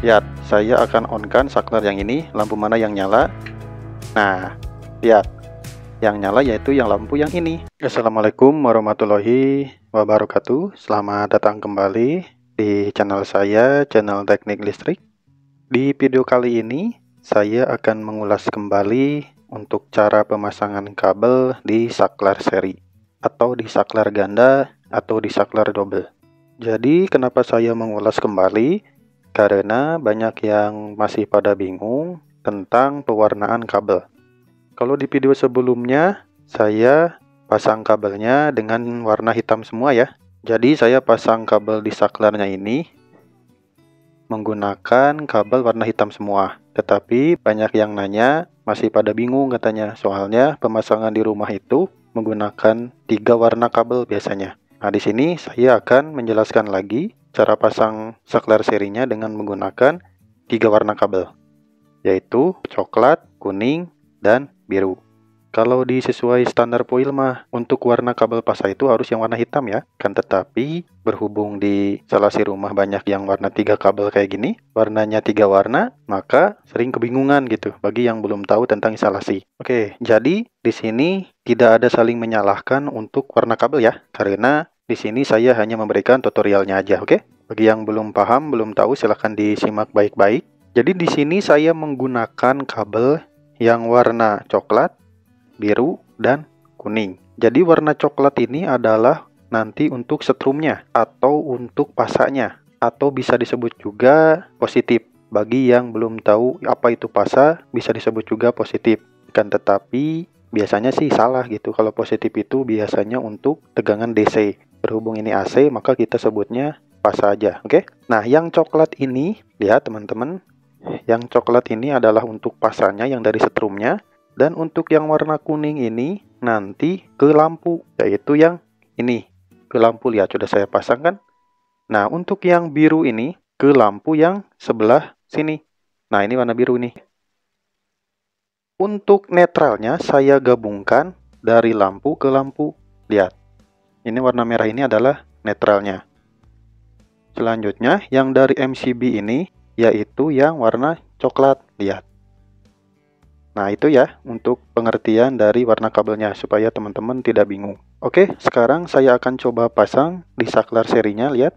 Lihat, saya akan on-kan saklar yang ini, lampu mana yang nyala. Nah, lihat, yang nyala yaitu yang lampu yang ini. Assalamualaikum warahmatullahi wabarakatuh. Selamat datang kembali di channel saya, channel teknik listrik. Di video kali ini, saya akan mengulas kembali untuk cara pemasangan kabel di saklar seri atau di saklar ganda atau di saklar double. Jadi kenapa saya mengulas kembali? Karena banyak yang masih pada bingung tentang pewarnaan kabel. Kalau di video sebelumnya, saya pasang kabelnya dengan warna hitam semua ya. Jadi saya pasang kabel di saklarnya ini menggunakan kabel warna hitam semua. Tetapi banyak yang nanya masih pada bingung katanya. Soalnya pemasangan di rumah itu menggunakan tiga warna kabel biasanya. Nah, di sini saya akan menjelaskan lagi cara pasang saklar serinya dengan menggunakan tiga warna kabel, yaitu coklat, kuning, dan biru. Kalau di sesuai standar foil mah untuk warna kabel pasa itu harus yang warna hitam ya. Kan tetapi berhubung di instalasi rumah banyak yang warna tiga kabel kayak gini, warnanya tiga warna, maka sering kebingungan gitu bagi yang belum tahu tentang instalasi. Oke, jadi di sini tidak ada saling menyalahkan untuk warna kabel ya, karena di sini saya hanya memberikan tutorialnya aja, oke? Bagi yang belum paham, belum tahu silahkan disimak baik-baik. Jadi di sini saya menggunakan kabel yang warna coklat biru, dan kuning. Jadi warna coklat ini adalah nanti untuk setrumnya atau untuk pasanya atau bisa disebut juga positif. Bagi yang belum tahu apa itu pasa, bisa disebut juga positif. Kan tetapi biasanya sih salah gitu. Kalau positif itu biasanya untuk tegangan DC. Berhubung ini AC, maka kita sebutnya pasa aja, oke? Okay? Nah, yang coklat ini, lihat teman-teman, yang coklat ini adalah untuk pasanya yang dari setrumnya. Dan untuk yang warna kuning ini nanti ke lampu, yaitu yang ini. Ke lampu lihat sudah saya pasang kan. Nah, untuk yang biru ini ke lampu yang sebelah sini. Nah, ini warna biru nih. Untuk netralnya saya gabungkan dari lampu ke lampu. Lihat. Ini warna merah ini adalah netralnya. Selanjutnya yang dari MCB ini yaitu yang warna coklat. Lihat. Nah, itu ya untuk pengertian dari warna kabelnya supaya teman-teman tidak bingung. Oke, sekarang saya akan coba pasang di saklar serinya, lihat.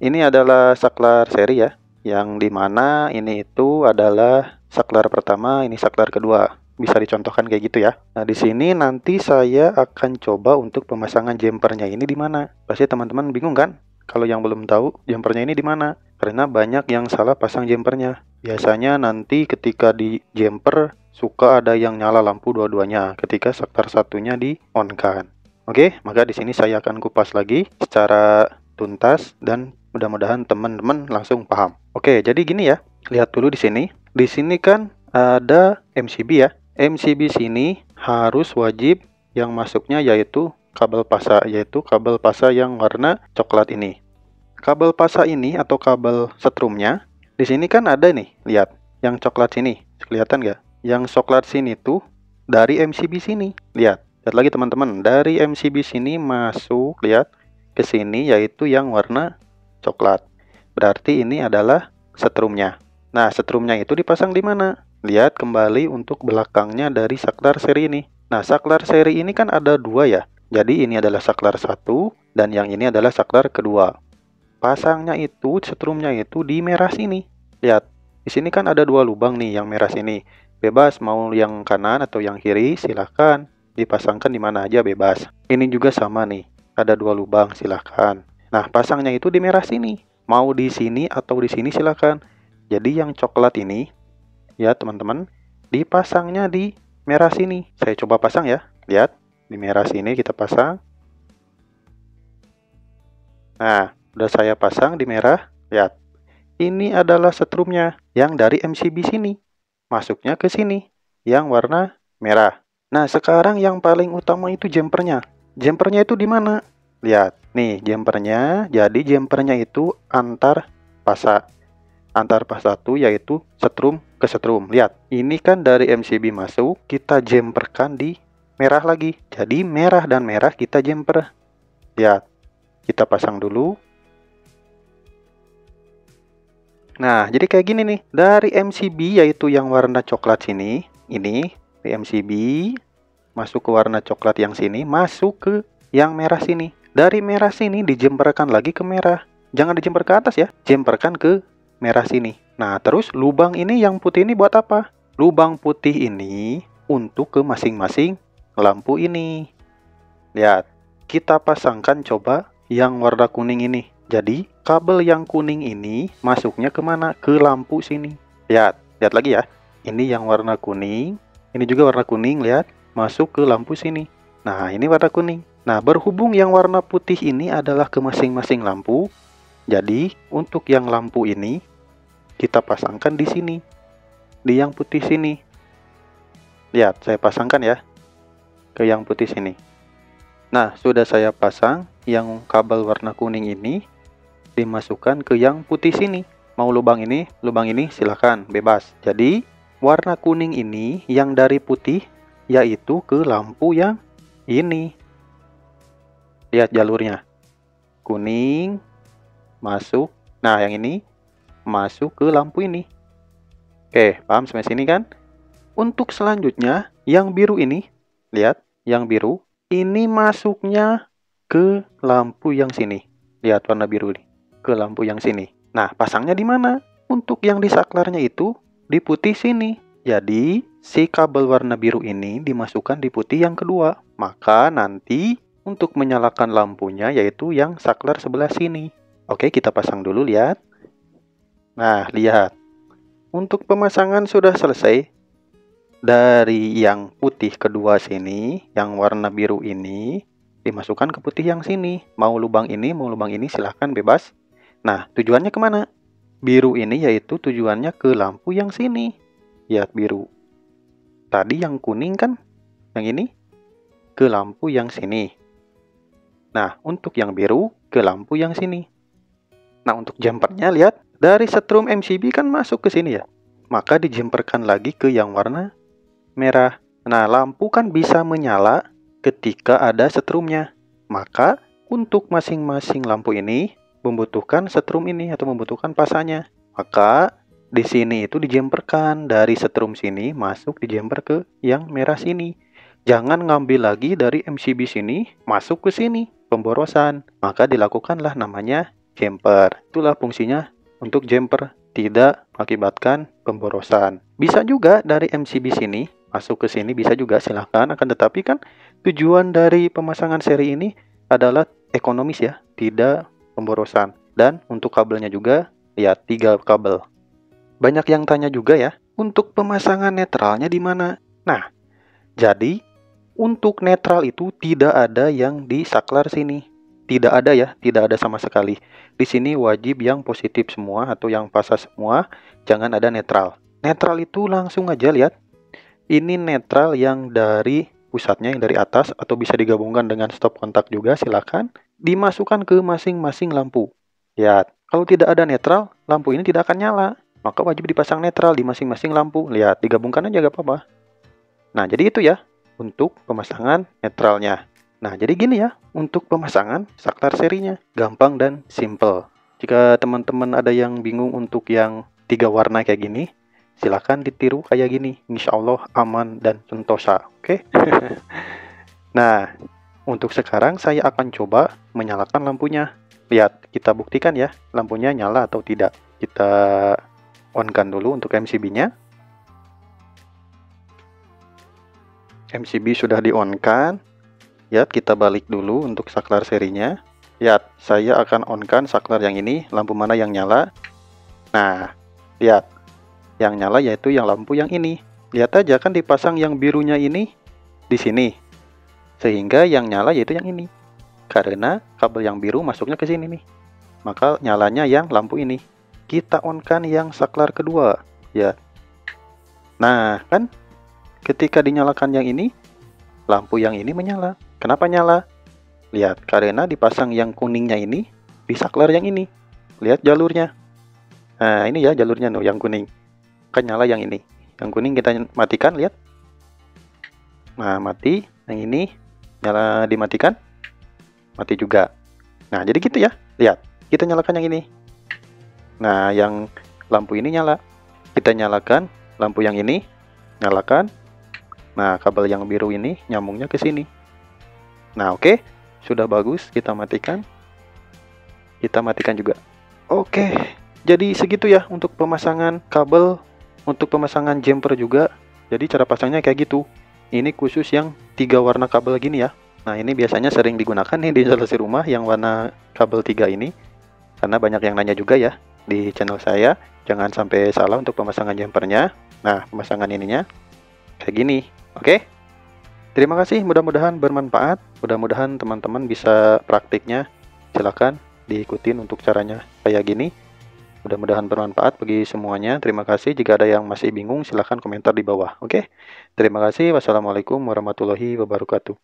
Ini adalah saklar seri ya, yang di mana ini itu adalah saklar pertama, ini saklar kedua. Bisa dicontohkan kayak gitu ya. Nah, di sini nanti saya akan coba untuk pemasangan jumpernya ini di mana. Pasti teman-teman bingung kan? Kalau yang belum tahu, jumpernya ini di mana? Karena banyak yang salah pasang jumpernya. Biasanya nanti ketika di jumper suka ada yang nyala lampu dua-duanya ketika sektor satunya di on kan. Oke, maka di sini saya akan kupas lagi secara tuntas dan mudah-mudahan teman-teman langsung paham. Oke, jadi gini ya. Lihat dulu di sini. Di sini kan ada MCB ya. MCB sini harus wajib yang masuknya yaitu kabel pasa yaitu kabel pasa yang warna coklat ini. Kabel pasa ini atau kabel setrumnya di sini kan ada nih, lihat yang coklat sini. Kelihatan nggak? yang coklat sini tuh dari MCB sini. Lihat, lihat lagi teman-teman. Dari MCB sini masuk, lihat ke sini yaitu yang warna coklat. Berarti ini adalah setrumnya. Nah, setrumnya itu dipasang di mana? Lihat kembali untuk belakangnya dari saklar seri ini. Nah, saklar seri ini kan ada dua ya. Jadi ini adalah saklar satu dan yang ini adalah saklar kedua. Pasangnya itu, setrumnya itu di merah sini. Lihat, di sini kan ada dua lubang nih yang merah sini. Bebas mau yang kanan atau yang kiri silahkan dipasangkan di mana aja bebas. Ini juga sama nih, ada dua lubang silahkan. Nah pasangnya itu di merah sini, mau di sini atau di sini silahkan. Jadi yang coklat ini, ya teman-teman, dipasangnya di merah sini. Saya coba pasang ya, lihat di merah sini kita pasang. Nah, udah saya pasang di merah, lihat. Ini adalah setrumnya yang dari MCB sini masuknya ke sini yang warna merah. Nah, sekarang yang paling utama itu jumpernya. Jumpernya itu di mana? Lihat, nih jumpernya. Jadi jumpernya itu antar pasa. Antar pas satu yaitu setrum ke setrum. Lihat, ini kan dari MCB masuk, kita jumperkan di merah lagi. Jadi merah dan merah kita jumper. Lihat, kita pasang dulu. Nah, jadi kayak gini nih. Dari MCB yaitu yang warna coklat sini, ini di MCB masuk ke warna coklat yang sini, masuk ke yang merah sini. Dari merah sini dijemperkan lagi ke merah. Jangan dijemper ke atas ya, jemperkan ke merah sini. Nah, terus lubang ini yang putih ini buat apa? Lubang putih ini untuk ke masing-masing lampu ini. Lihat, kita pasangkan coba yang warna kuning ini. Jadi, kabel yang kuning ini masuknya ke mana? Ke lampu sini. Lihat, lihat lagi ya. Ini yang warna kuning, ini juga warna kuning, lihat. Masuk ke lampu sini. Nah, ini warna kuning. Nah, berhubung yang warna putih ini adalah ke masing-masing lampu, jadi untuk yang lampu ini kita pasangkan di sini. Di yang putih sini. Lihat, saya pasangkan ya. Ke yang putih sini. Nah, sudah saya pasang yang kabel warna kuning ini dimasukkan ke yang putih sini. Mau lubang ini, lubang ini silahkan, bebas. Jadi, warna kuning ini yang dari putih yaitu ke lampu yang ini. Lihat jalurnya. Kuning, masuk. Nah, yang ini masuk ke lampu ini. Oke, paham sampai sini kan? Untuk selanjutnya, yang biru ini, lihat, yang biru, ini masuknya ke lampu yang sini. Lihat warna biru ini, ke lampu yang sini. Nah, pasangnya di mana? Untuk yang di saklarnya itu, di putih sini. Jadi, si kabel warna biru ini dimasukkan di putih yang kedua. Maka nanti untuk menyalakan lampunya yaitu yang saklar sebelah sini. Oke, kita pasang dulu, lihat. Nah, lihat. Untuk pemasangan sudah selesai. Dari yang putih kedua sini, yang warna biru ini, dimasukkan ke putih yang sini. Mau lubang ini, mau lubang ini, silahkan bebas. Nah, tujuannya ke mana? Biru ini yaitu tujuannya ke lampu yang sini. Lihat biru. Tadi yang kuning kan? Yang ini? Ke lampu yang sini. Nah, untuk yang biru, ke lampu yang sini. Nah, untuk jumpernya lihat, dari setrum MCB kan masuk ke sini ya. Maka dijemperkan lagi ke yang warna merah. Nah, lampu kan bisa menyala ketika ada setrumnya. Maka untuk masing-masing lampu ini membutuhkan setrum ini atau membutuhkan pasanya. Maka di sini itu dijemperkan dari setrum sini masuk dijemper ke yang merah sini. Jangan ngambil lagi dari MCB sini masuk ke sini pemborosan. Maka dilakukanlah namanya jumper. Itulah fungsinya untuk jumper tidak mengakibatkan pemborosan. Bisa juga dari MCB sini masuk ke sini bisa juga silahkan. Akan tetapi kan tujuan dari pemasangan seri ini adalah ekonomis ya tidak pemborosan. Dan untuk kabelnya juga ya tiga kabel. Banyak yang tanya juga ya untuk pemasangan netralnya di mana? Nah jadi untuk netral itu tidak ada yang di saklar sini tidak ada ya, tidak ada sama sekali. Di sini wajib yang positif semua atau yang pasar semua, jangan ada netral. Netral itu langsung aja lihat. Ini netral yang dari pusatnya yang dari atas atau bisa digabungkan dengan stop kontak juga silakan dimasukkan ke masing-masing lampu. Lihat, kalau tidak ada netral, lampu ini tidak akan nyala. Maka wajib dipasang netral di masing-masing lampu. Lihat, digabungkan aja gak apa-apa. Nah, jadi itu ya untuk pemasangan netralnya. Nah, jadi gini ya, untuk pemasangan saklar serinya gampang dan simple. Jika teman-teman ada yang bingung untuk yang tiga warna kayak gini, silahkan ditiru kayak gini. Insya Allah aman dan sentosa. Oke? Okay? nah, untuk sekarang saya akan coba menyalakan lampunya. Lihat, kita buktikan ya, lampunya nyala atau tidak. Kita on-kan dulu untuk MCB-nya. MCB sudah di-on-kan. Ya, kita balik dulu untuk saklar serinya. Ya, saya akan on-kan saklar yang ini, lampu mana yang nyala. Nah, lihat. Yang nyala yaitu yang lampu yang ini. Lihat aja kan dipasang yang birunya ini di sini. Sehingga yang nyala yaitu yang ini. Karena kabel yang biru masuknya ke sini nih. Maka nyalanya yang lampu ini. Kita on-kan yang saklar kedua. Ya. Nah, kan ketika dinyalakan yang ini, lampu yang ini menyala. Kenapa nyala? Lihat, karena dipasang yang kuningnya ini di saklar yang ini. Lihat jalurnya. Nah, ini ya jalurnya no, yang kuning. Kan nyala yang ini. Yang kuning kita matikan, lihat. Nah, mati. Yang ini nyala dimatikan. Mati juga. Nah, jadi gitu ya. Lihat, kita nyalakan yang ini. Nah, yang lampu ini nyala. Kita nyalakan lampu yang ini, nyalakan. Nah, kabel yang biru ini nyambungnya ke sini. Nah, oke. Okay. Sudah bagus, kita matikan. Kita matikan juga. Oke. Okay. Jadi segitu ya untuk pemasangan kabel untuk pemasangan jumper juga. Jadi cara pasangnya kayak gitu. Ini khusus yang tiga warna kabel gini ya. Nah ini biasanya sering digunakan nih di instalasi rumah yang warna kabel tiga ini. Karena banyak yang nanya juga ya di channel saya. Jangan sampai salah untuk pemasangan jumpernya. Nah pemasangan ininya kayak gini. Oke. Terima kasih mudah-mudahan bermanfaat. Mudah-mudahan teman-teman bisa praktiknya. Silahkan diikutin untuk caranya kayak gini. Mudah-mudahan bermanfaat bagi semuanya. Terima kasih. Jika ada yang masih bingung, silahkan komentar di bawah. Oke, terima kasih. Wassalamualaikum warahmatullahi wabarakatuh.